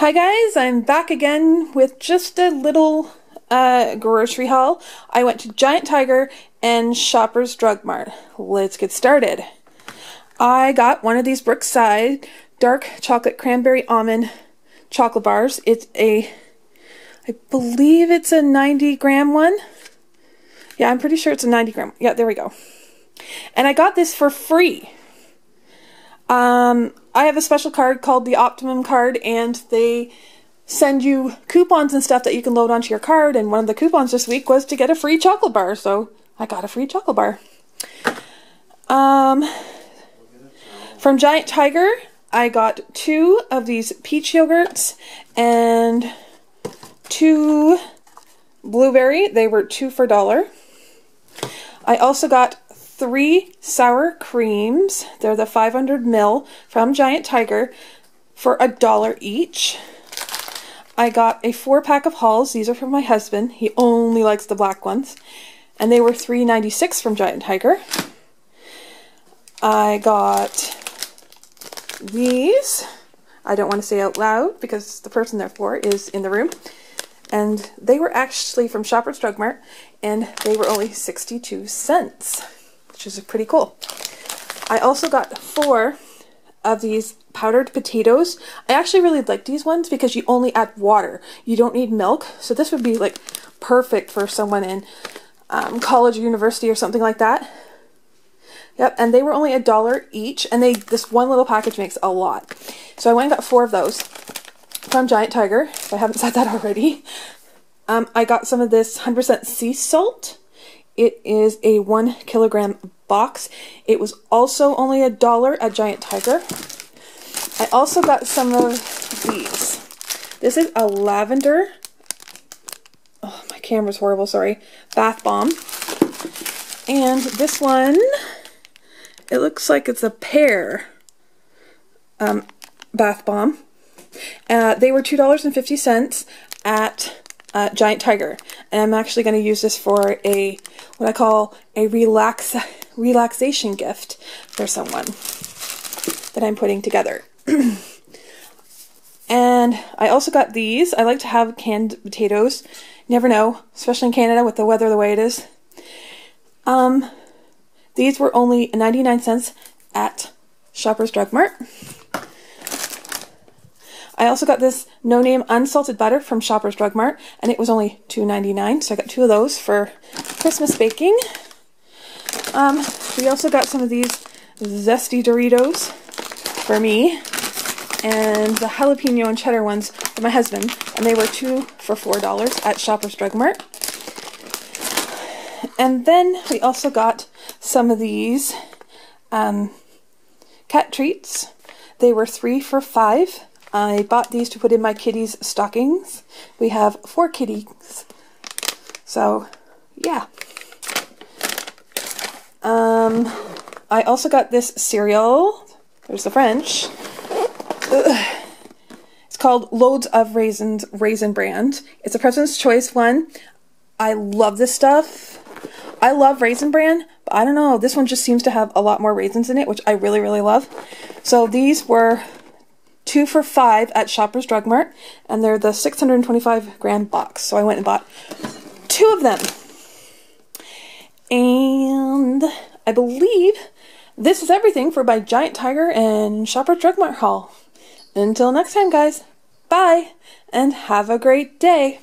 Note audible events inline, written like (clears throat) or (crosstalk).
Hi guys, I'm back again with just a little uh, grocery haul. I went to Giant Tiger and Shoppers Drug Mart. Let's get started. I got one of these Brookside dark chocolate cranberry almond chocolate bars. It's a, I believe it's a 90 gram one. Yeah, I'm pretty sure it's a 90 gram. Yeah, there we go. And I got this for free. Um, I have a special card called the Optimum card, and they send you coupons and stuff that you can load onto your card. And one of the coupons this week was to get a free chocolate bar, so I got a free chocolate bar. Um, from Giant Tiger, I got two of these peach yogurts and two blueberry. They were two for dollar. I also got three sour creams. They're the 500 mil from Giant Tiger for a dollar each. I got a four pack of Halls. These are for my husband. He only likes the black ones. And they were $3.96 from Giant Tiger. I got these. I don't want to say out loud because the person they're for is in the room. And they were actually from Shoppers Drug Mart and they were only 62 cents which is pretty cool. I also got four of these powdered potatoes. I actually really like these ones because you only add water. You don't need milk. So this would be like perfect for someone in um, college or university or something like that. Yep, and they were only a dollar each, and they this one little package makes a lot. So I went and got four of those from Giant Tiger, if I haven't said that already. Um, I got some of this 100% sea salt. It is a one kilogram box. It was also only a dollar at Giant Tiger. I also got some of these. This is a lavender, oh, my camera's horrible, sorry, bath bomb. And this one, it looks like it's a pear um, bath bomb. Uh, they were $2.50 at uh, Giant Tiger. And I'm actually going to use this for a, what I call a relax, (laughs) relaxation gift for someone that I'm putting together. (clears throat) and I also got these. I like to have canned potatoes. never know, especially in Canada with the weather the way it is. Um, these were only 99 cents at Shoppers Drug Mart. I also got this no name unsalted butter from Shoppers Drug Mart, and it was only $2.99, so I got two of those for Christmas baking. Um, we also got some of these zesty Doritos for me, and the jalapeno and cheddar ones for my husband, and they were two for $4 at Shoppers Drug Mart. And then we also got some of these um, cat treats. They were three for five I bought these to put in my kitties' stockings. We have four kitties. So, yeah. Um, I also got this cereal. There's the French. Ugh. It's called Loads of Raisins Raisin Bran. It's a President's Choice one. I love this stuff. I love Raisin Bran, but I don't know, this one just seems to have a lot more raisins in it, which I really, really love. So these were two for five at Shoppers Drug Mart, and they're the 625 gram box. So I went and bought two of them. And I believe this is everything for my Giant Tiger and Shoppers Drug Mart haul. Until next time, guys, bye, and have a great day.